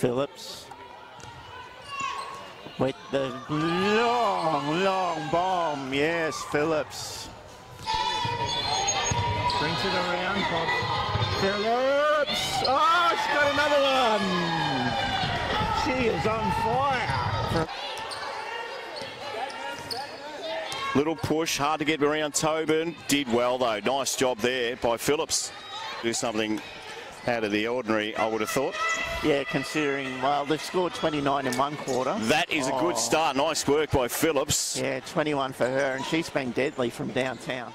Phillips. With the long, long bomb. Yes, Phillips. Brings it around. Bob. Phillips. Oh, she's got another one. She is on fire. Little push, hard to get around Tobin. Did well though. Nice job there by Phillips. Do something out of the ordinary, I would have thought. Yeah, considering, well, they've scored 29 in one quarter. That is a good Oh. start. Nice work by Phillips. Yeah, 21 for her, and she's been deadly from downtown.